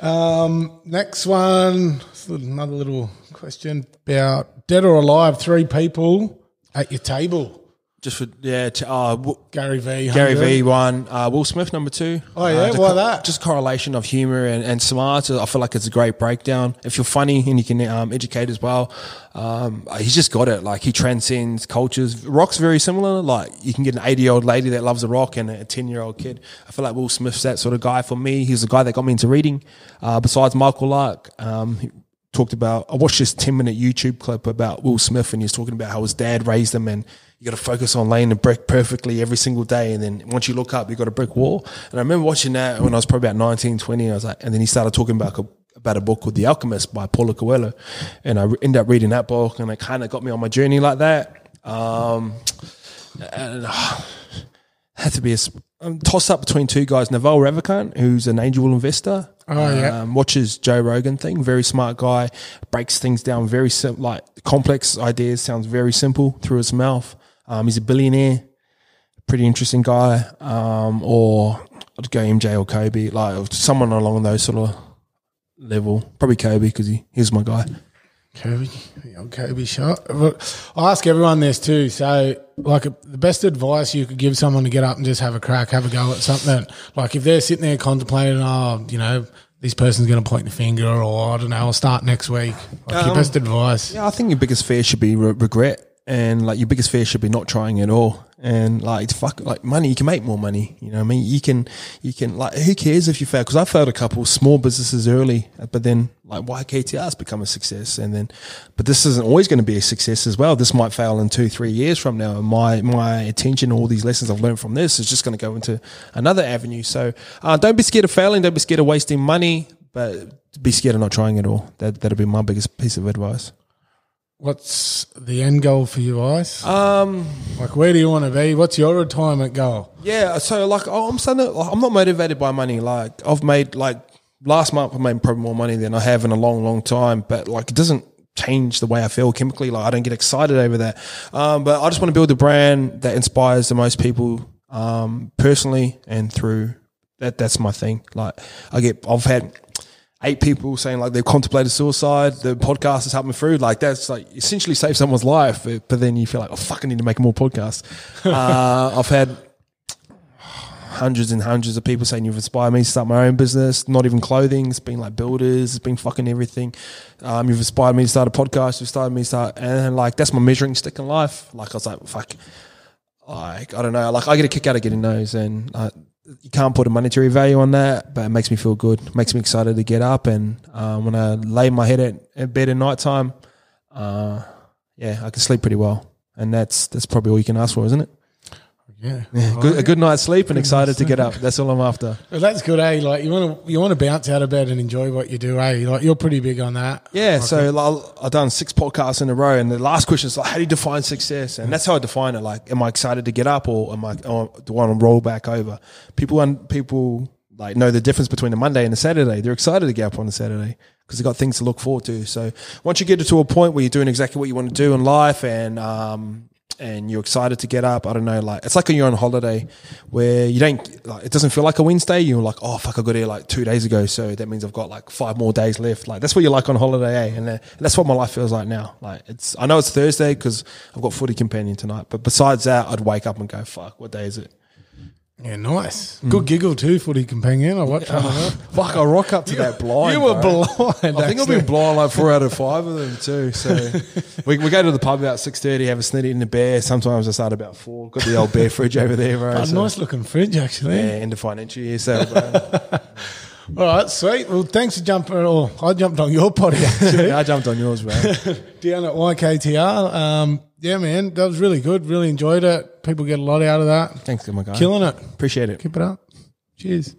um, next one, another little question about dead or alive, three people at your table. Just for yeah, uh, w- Gary V. Gary 100. V one, uh, Will Smith number two. Oh, yeah? Uh, Why that? Just correlation of humor and, and smart. I feel like it's a great breakdown. If you're funny and you can um, educate as well, um, he's just got it. Like he transcends cultures. Rock's very similar. Like you can get an 80 year old lady that loves a rock and a 10 year old kid. I feel like Will Smith's that sort of guy for me. He's the guy that got me into reading. Uh, besides Michael Lark, um, he, talked about I watched this 10 minute YouTube clip about Will Smith and he's talking about how his dad raised him and you got to focus on laying the brick perfectly every single day and then once you look up you've got a brick wall and I remember watching that when I was probably about 19 20 I was like and then he started talking about a, about a book called The Alchemist by Paulo Coelho and I ended up reading that book and it kind of got me on my journey like that um, and uh, had to be a um, toss up between two guys. Naval Ravikant, who's an angel investor. Oh, yeah. Um, watches Joe Rogan thing. Very smart guy. Breaks things down very sim- like complex ideas. Sounds very simple through his mouth. Um, he's a billionaire. Pretty interesting guy. Um, or I'd go MJ or Kobe, like someone along those sort of level. Probably Kobe because he he's my guy. Kobe, Kobe shot. I ask everyone this too. So, like, the best advice you could give someone to get up and just have a crack, have a go at something. Like, if they're sitting there contemplating, oh, you know, this person's going to point the finger, or I don't know, I'll start next week. Like, your Um, best advice. Yeah, I think your biggest fear should be re- regret. And like your biggest fear should be not trying at all. And like it's fuck like money, you can make more money. You know what I mean? You can you can like who cares if you fail? Because I failed a couple small businesses early, but then like YKTR's become a success, and then but this isn't always going to be a success as well. This might fail in two three years from now. And my my attention, all these lessons I've learned from this is just going to go into another avenue. So uh, don't be scared of failing. Don't be scared of wasting money. But be scared of not trying at all. That that'll be my biggest piece of advice. What's the end goal for you guys? Um, like, where do you want to be? What's your retirement goal? Yeah, so like oh, I'm starting. To, I'm not motivated by money. Like I've made like last month I made probably more money than I have in a long, long time. But like it doesn't change the way I feel chemically. Like I don't get excited over that. Um, but I just want to build a brand that inspires the most people um, personally and through that. That's my thing. Like I get, I've had eight people saying like they've contemplated suicide. The podcast has helped me through. Like that's like essentially save someone's life. But, but then you feel like, oh fuck, I need to make more podcasts. uh, I've had hundreds and hundreds of people saying you've inspired me to start my own business. Not even clothing. It's been like builders. It's been fucking everything. Um, you've inspired me to start a podcast. You've started me to start, and like that's my measuring stick in life. Like I was like, fuck. Like I don't know. Like I get a kick out of getting those, and uh, you can't put a monetary value on that, but it makes me feel good. It makes me excited to get up, and um, when I lay my head at, at bed at night time, uh, yeah, I can sleep pretty well, and that's that's probably all you can ask for, isn't it? Yeah, yeah. Good, a good night's sleep and excited to get up. That's all I'm after. Well, that's good, eh? Like you want to you want to bounce out of bed and enjoy what you do, eh? Like you're pretty big on that. Yeah. So like, I've done six podcasts in a row, and the last question is like, how do you define success? And that's how I define it. Like, am I excited to get up, or am I or do I want to roll back over? People and people like know the difference between a Monday and a Saturday. They're excited to get up on a Saturday because they've got things to look forward to. So once you get to a point where you're doing exactly what you want to do in life, and um, and you're excited to get up. I don't know, like it's like when you're on holiday where you don't like it doesn't feel like a Wednesday. You're like, oh fuck, I got here like two days ago, so that means I've got like five more days left. Like that's what you're like on holiday, eh? and, that's what my life feels like now. Like it's I know it's Thursday because I've got footy companion tonight, but besides that, I'd wake up and go, fuck, what day is it? Yeah, nice. Good giggle too, for footy companion. I watched some of that. Fuck, I rock up to that blind. You were bro. blind. I think I've been blind like four out of five of them too. So we, we go to the pub about six thirty, have a snitty in the bear. Sometimes I start about four. Got the old bear fridge over there, bro. A so. nice looking fridge, actually. Yeah, end of financial year. So. All right, sweet. Well, thanks for jumping. Or I jumped on your potty actually. yeah, I jumped on yours, bro. Down at YKTR. Um, yeah, man, that was really good. Really enjoyed it. People get a lot out of that. Thanks, my guy. Killing it. Appreciate it. Keep it up. Cheers.